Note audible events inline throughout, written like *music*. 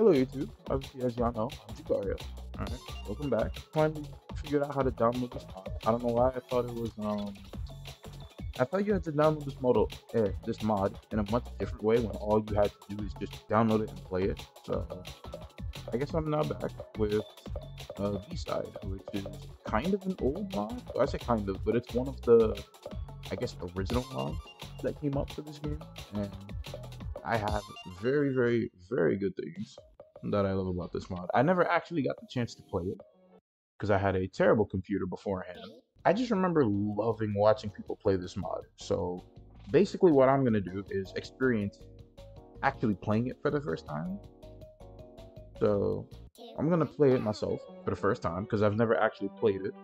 Hello YouTube, obviously as y'all know, I'm Jucario. Alright, welcome back. Finally figured out how to download this mod. I don't know why I thought it was um I thought you had to download this model eh, this mod in a much different way when all you had to do is just download it and play it. So I guess I'm now back with uh, B-Side, which is kind of an old mod. Well, I say kind of, but it's one of the I guess original mods that came up for this game. And I have very, very, very good things that I love about this mod. I never actually got the chance to play it because I had a terrible computer beforehand. I just remember loving watching people play this mod. So basically, what I'm gonna do is experience actually playing it for the first time. So I'm gonna play it myself for the first time because I've never actually played it.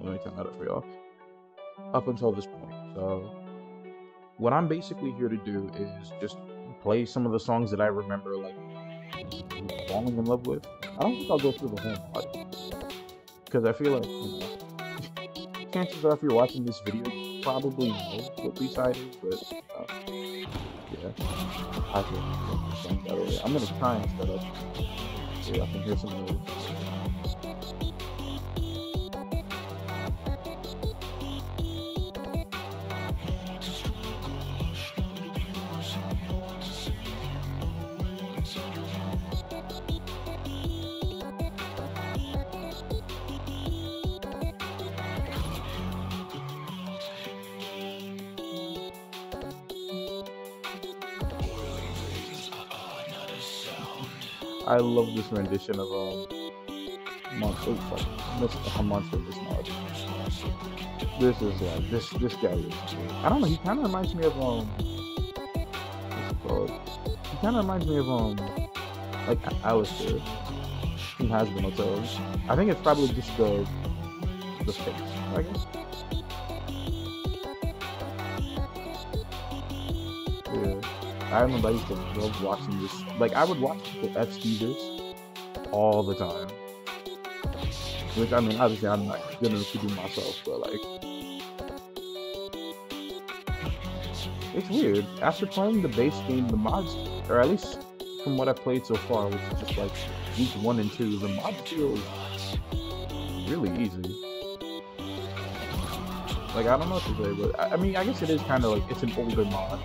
Let me turn that up for y'all. Up until this point. So what I'm basically here to do is just play some of the songs that I remember like falling in love with. I don't think I'll go through the whole mod because I feel like you know, chances are if you're watching this video, you probably know what B-side is, but uh, yeah, I can. I'm gonna try and set up. Yeah, I can hear some noise. I love this rendition of um monster. Oh, fuck, Mr. Monster. This. This is this. This guy is. I don't know. He kind of reminds me of um. What's it called? He kind of reminds me of um, like Alastor from Hazbin Hotels. I think it's probably just the the face. I guess. Yeah. I remember I used to love watching this. Like, I would watch people FC this all the time. Which, I mean, obviously, I'm not to do myself, but like. It's weird. After playing the base game, the mods, or at least from what I've played so far, which is just like week one and two, the mod feels really easy. Like, I don't know what to say, but I, I mean, I guess it is kind of like it's an older mod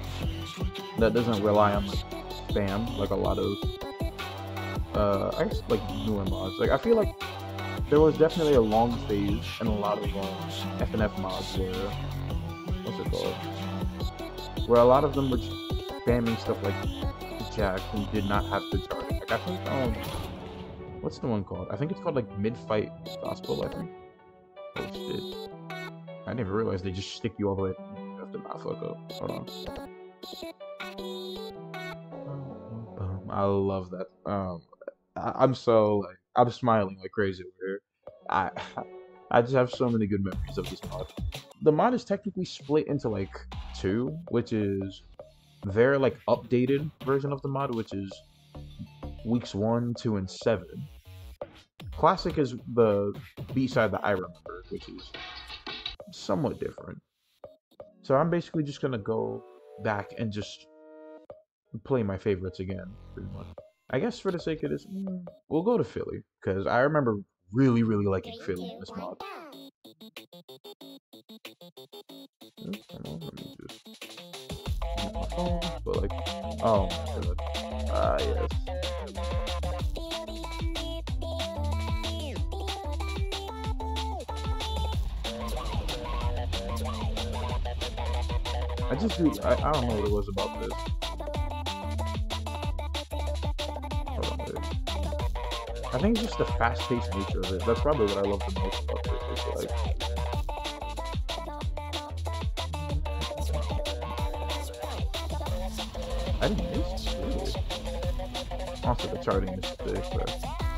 that doesn't rely on like spam like a lot of uh I guess like newer mods. Like I feel like there was definitely a long phase and a lot of um, FNF mods where what's it called? Where a lot of them were spamming stuff like Jack and did not have good charting. Like I think um what's the one called? I think it's called like mid fight gospel, I think. Oh shit. I never realized they just stick you all the way to not fuck up. Hold on. I love that. Um, I, I'm so like I'm smiling like crazy over here. I *laughs* I just have so many good memories of this mod. The mod is technically split into like two, which is their like updated version of the mod, which is weeks one, two, and seven. Classic is the B side that I remember, which is somewhat different. So I'm basically just gonna go back and just play my favorites again, pretty much. I guess for the sake of this, mm, we'll go to Philly because I remember really, really liking Philly in this mod. Oops, hold on, let me just mute my phone, but like, oh ah yes. I just do. I, I don't know what it was about this. Think just the fast-paced nature of it. That's probably what I love the most about this. It's like I didn't miss it. Also, the charting is sick, but.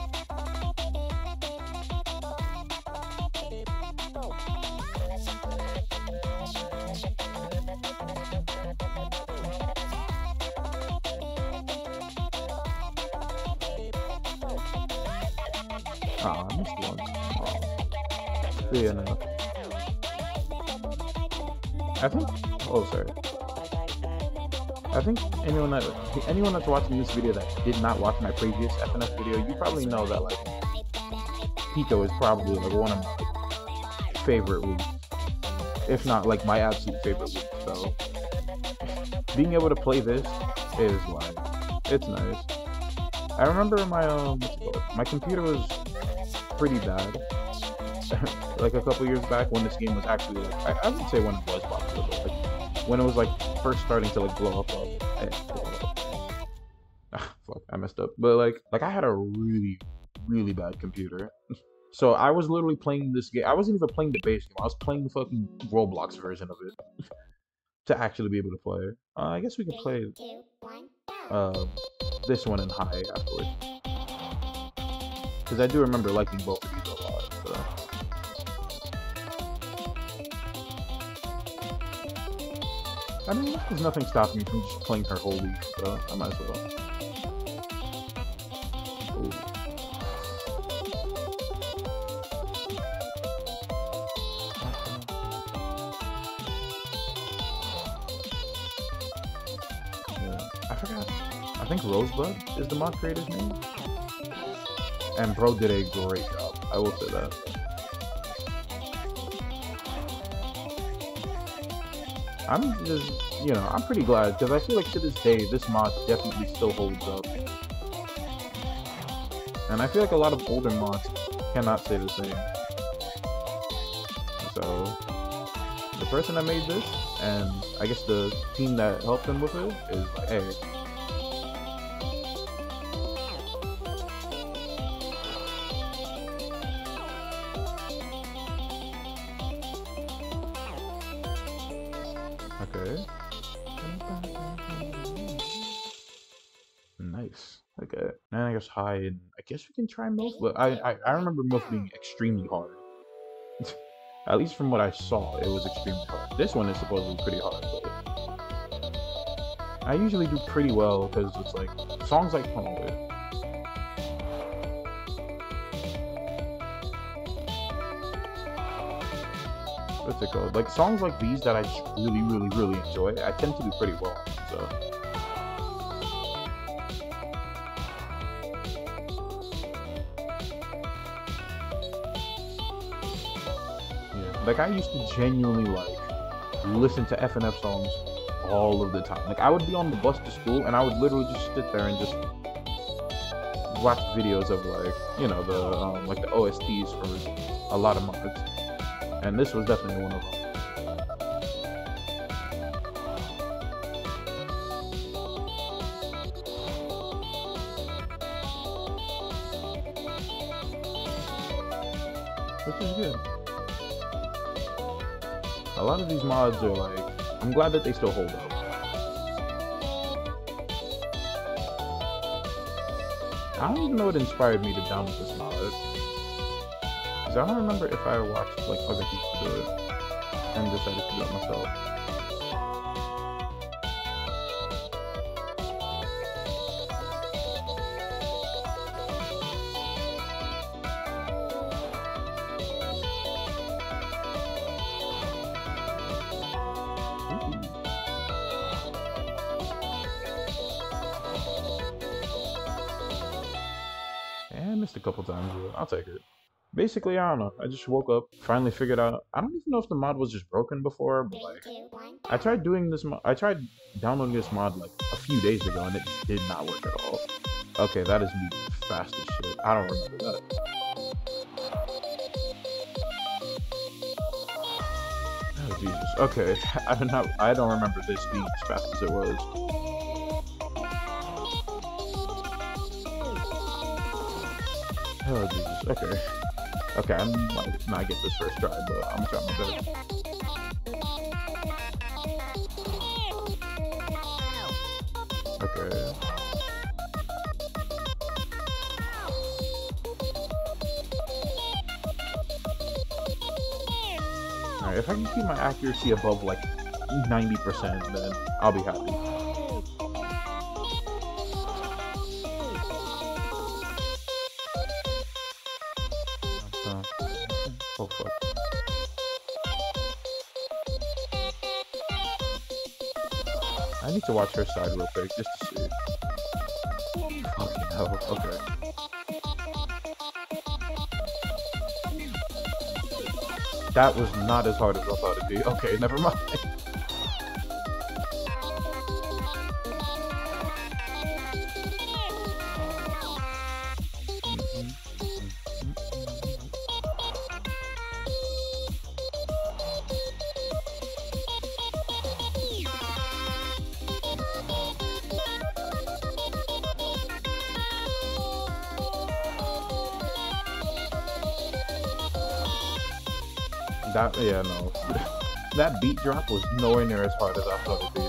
Oh, I missed one. Oh. Yeah, no. I think. Oh, sorry. I think anyone that anyone that's watching this video that did not watch my previous FNF video, you probably know that like Pico is probably like one of my favorite leagues, if not like my absolute favorite league. So being able to play this is like it's nice. I remember my um my computer was pretty bad. *laughs* like a couple years back when this game was actually like I, I would say when it was popular, but like when it was like first starting to like blow up. Uh, *laughs* ah, fuck, I messed up. But like like I had a really really bad computer. *laughs* So I was literally playing this game. I wasn't even playing the base game. I was playing the fucking Roblox version of it to actually be able to play. Uh, I guess we can play uh, this one in high afterwards. Because I do remember liking both of these a lot. So. I mean, there's nothing stopping me from just playing her whole week, so I might as well. I forgot. I think Rozebud is the mod creator's name. And bro did a great job. I will say that. I'm just, you know, I'm pretty glad because I feel like to this day, this mod definitely still holds up. And I feel like a lot of older mods cannot say the same. So, the person that made this, and I guess the team that helped them with it, is like, hey, high and I guess we can try MILF, but I, I, I remember MILF being extremely hard. *laughs* At least from what I saw, it was extremely hard. This one is supposedly pretty hard, but I usually do pretty well because it's like songs like oh, wait. what's it called? Like songs like these that I just really, really, really enjoy, I tend to do pretty well. So. Like I used to genuinely like listen to FNF songs all of the time. Like I would be on the bus to school and I would literally just sit there and just watch videos of like you know the um, like the OSTs for a lot of mods and this was definitely one of them. Which is good. A lot of these mods are like, I'm glad that they still hold up. I don't even know what inspired me to download this mod. Because I don't remember if I watched like other people do it and decided to do it myself. Couple times, but I'll take it basically, I don't know. I just woke up, finally figured out. I don't even know if the mod was just broken before, but like, I tried doing this. mod. I tried downloading this mod like a few days ago, and it did not work at all. Okay, that is me fast as shit. I don't remember that. Oh Jesus. Okay, *laughs* I don't know. I don't remember this being as fast as it was. Oh Jesus. Okay. Okay, I might not get this first try, but I'm going trying my best. Okay. Alright, if I can keep my accuracy above like 90%, then I'll be happy. Oh fuck. I need to watch her side real quick just to see. Fucking hell. Okay. That was not as hard as I thought it'd be. Okay, never mind. *laughs* That yeah no, *laughs* that beat drop was nowhere near as hard as I thought it'd be.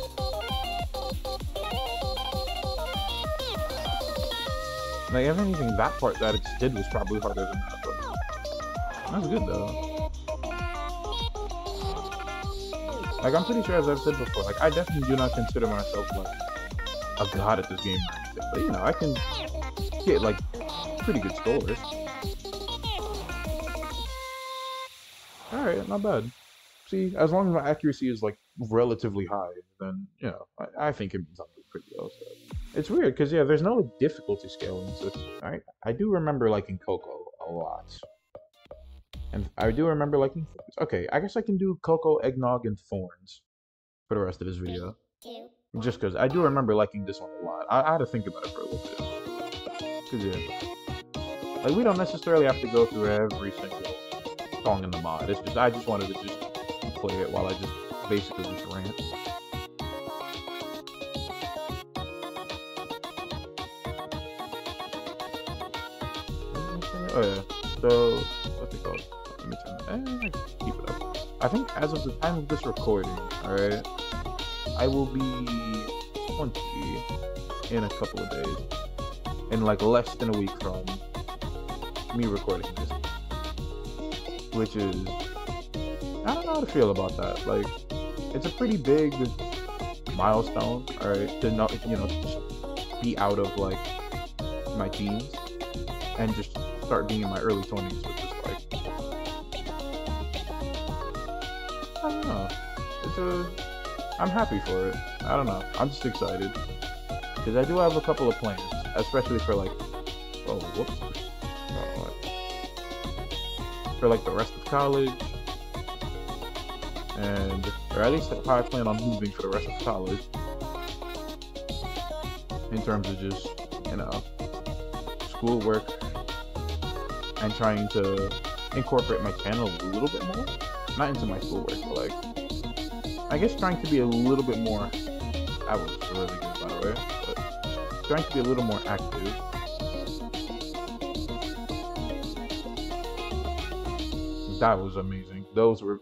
Like if anything, that part that it did was probably harder than that. But that's good though. Like I'm pretty sure, as I've said before, like I definitely do not consider myself like a god at this game. But you know, I can get like pretty good scores. Alright, not bad. See, as long as my accuracy is like relatively high, then you know, I, I think it means I'm pretty well. So. It's weird because yeah, there's no like, difficulty scaling. So I I do remember liking Cocoa a lot, and I do remember liking. Okay, I guess I can do Cocoa, Eggnog, and Thorns for the rest of this video. Just because I do remember liking this one a lot. I, I had to think about it for a little bit. Cause yeah, like we don't necessarily have to go through every single song in the mod. It's just I just wanted to just play it while I just basically just rant. Oh yeah. So what's it called? Let me turn. Eh, keep it up. I think as of the time of this recording, all right, I will be 20 in a couple of days, in like less than a week from me recording this which is I don't know how to feel about that. Like, it's a pretty big milestone, alright, to not you know be out of like my teens and just start being in my early twenties, which is like I don't know. It's a I'm happy for it. I don't know. I'm just excited because I do have a couple of plans, especially for like oh whoops for like the rest of college, and or at least I plan on moving for the rest of college. In terms of just you know schoolwork and trying to incorporate my channel a little bit more, not into my schoolwork, but like I guess trying to be a little bit more. That was really good, by the way, but trying to be a little more active that was amazing. Those were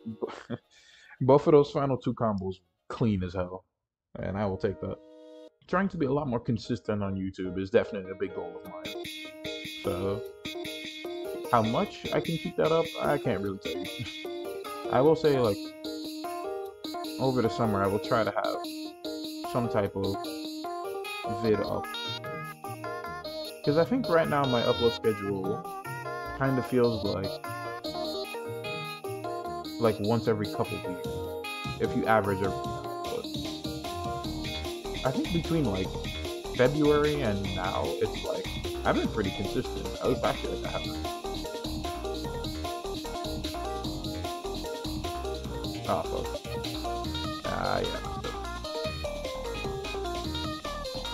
*laughs* both of those final two combos clean as hell, and I will take that. Trying to be a lot more consistent on YouTube is definitely a big goal of mine. So, how much I can keep that up, I can't really tell you. *laughs* I will say, like, over the summer, I will try to have some type of vid up. Because I think right now my upload schedule kind of feels like like once every couple weeks if you average everything I think between like February and now, it's like I've been pretty consistent. At least I feel like I have. Oh, fuck. Ah, yeah.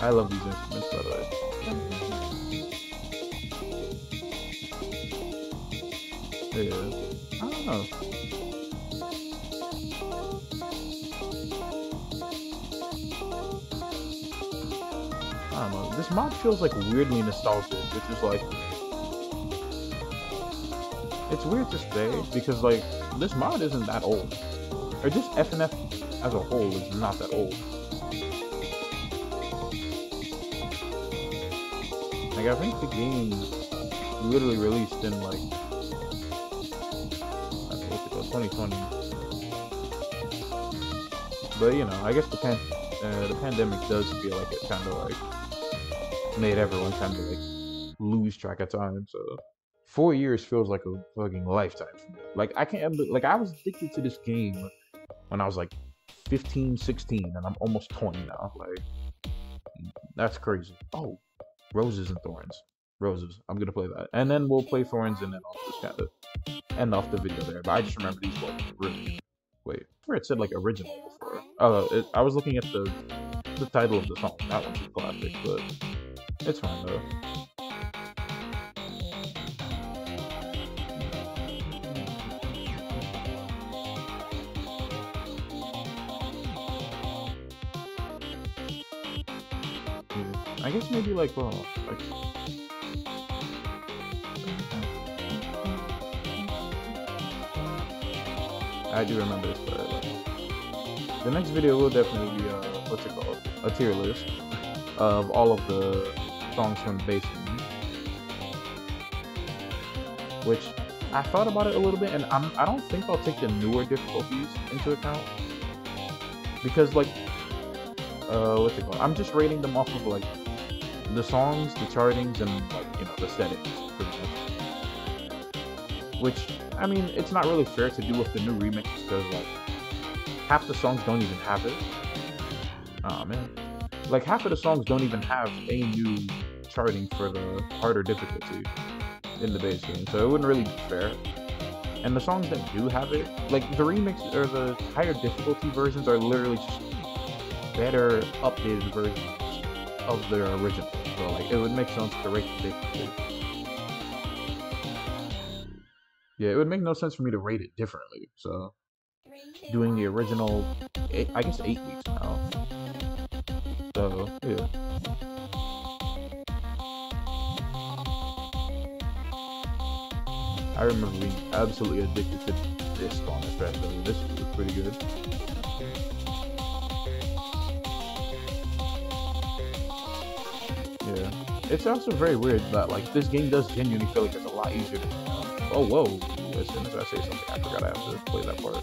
I love these instruments, by the way. Yeah. I don't know. This mod feels like weirdly nostalgic, which is like it's weird to say because like this mod isn't that old, or just FNF as a whole is not that old. Like I think the game literally released in like what's it called, 2020. But you know, I guess the pan uh, the pandemic does feel like it kind of like made everyone kind of like lose track of time. So four years feels like a fucking lifetime for me. Like I can't like I was addicted to this game when I was like 15, 16, and I'm almost 20 now. Like, that's crazy. Oh, roses and thorns. Roses. I'm gonna play that, and then we'll play thorns, and then I'll just kind of end off the video there. But I just remember these were really. Wait, where it said like original before. Oh, it, I was looking at the the title of the song. That one's a classic, but it's fine though. I guess maybe like well, like I do remember this, but like, the next video will definitely be uh, what's it called? A tier list of all of the songs from the base game. Which I thought about it a little bit, and I'm, I don't think I'll take the newer difficulties into account because like uh, what's it called? I'm just rating them off of like the songs, the chartings, and like you know the settings, pretty much. Which I mean, it's not really fair to do with the new remix because like half the songs don't even have it. Oh man, like half of the songs don't even have a new charting for the harder difficulty in the base game, so it wouldn't really be fair. And the songs that do have it, like the remix or the higher difficulty versions, are literally just better updated versions of their original. So like it would make sense to rate the difficulty. Yeah, it would make no sense for me to rate it differently. So doing the original, eight, I guess eight weeks now. So yeah. I remember being absolutely addicted to this on this track though. This was pretty good. Yeah. It's also very weird that like this game does genuinely feel like it's a lot easier to Oh whoa. As soon as I say something I forgot I have to play that part.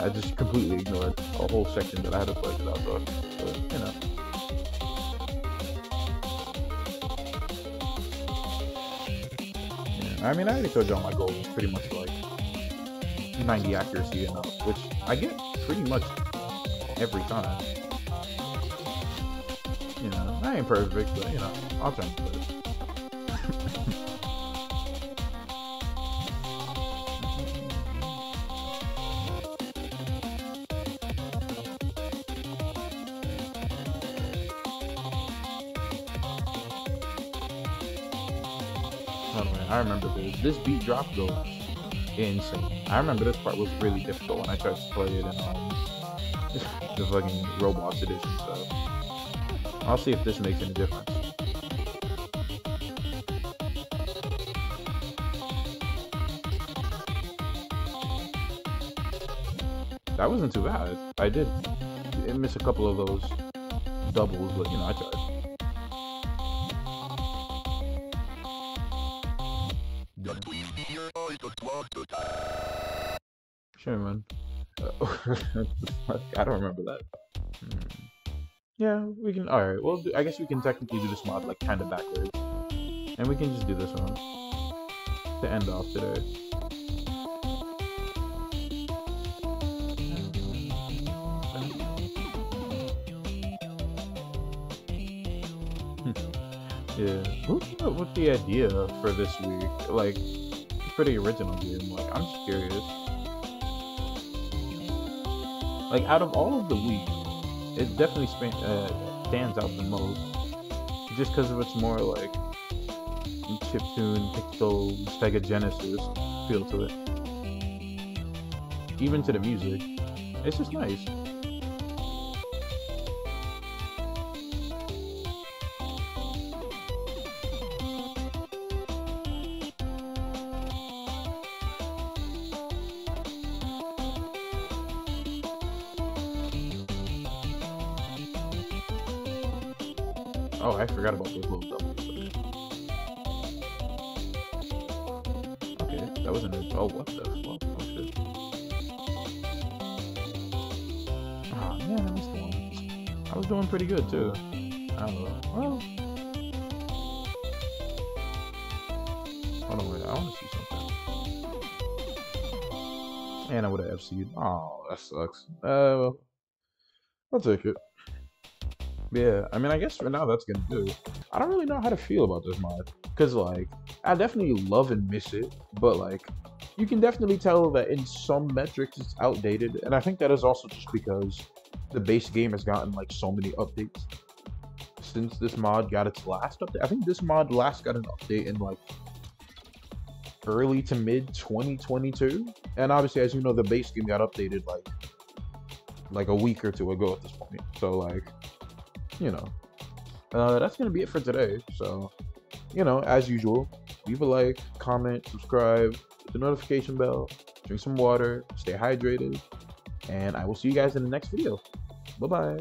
I just completely ignored a whole section that I had to play without so I mean, I already told y'all my goal is pretty much like 90 accuracy enough, which I get pretty much every time. You know, I ain't perfect, but you know, I'll try to do it. *laughs* I remember this. This beat drop goes insane. I remember this part was really difficult when I tried to play it in um, the fucking Roblox edition. So I'll see if this makes any difference. That wasn't too bad. I did miss a couple of those doubles, but you know I tried. Sure, man. Uh, *laughs* I don't remember that. Hmm. Yeah, we can. All right. Well, I guess we can technically do this mod like kind of backwards, and we can just do this one to end off today. *laughs* yeah. Came up with the idea for this week? Like, pretty original game. Like, I'm just curious. Like, out of all of the weeks, it definitely uh, stands out the most. Just because of its more, like, chiptune, pixel, Sega Genesis feel to it. Even to the music. It's just nice. Oh, I forgot about those little doubles. Okay, that wasn't it. Oh, what the fuck? Oh, shit. Oh, missed one. I was doing pretty good, too. I don't know. Well. Hold on, wait. I want to see something. And I would have FC'd. Oh, that sucks. Uh, well, I'll take it. Yeah, I mean, I guess for now that's gonna do. I don't really know how to feel about this mod. Because, like, I definitely love and miss it, but, like, you can definitely tell that in some metrics it's outdated. And I think that is also just because the base game has gotten, like, so many updates since this mod got its last update. I think this mod last got an update in, like, early to mid 2022. And obviously, as you know, the base game got updated, like, like a week or two ago at this point. So, like, you know, uh, that's gonna be it for today. So, you know, as usual, leave a like, comment, subscribe, the notification bell, drink some water, stay hydrated, and I will see you guys in the next video. Bye bye.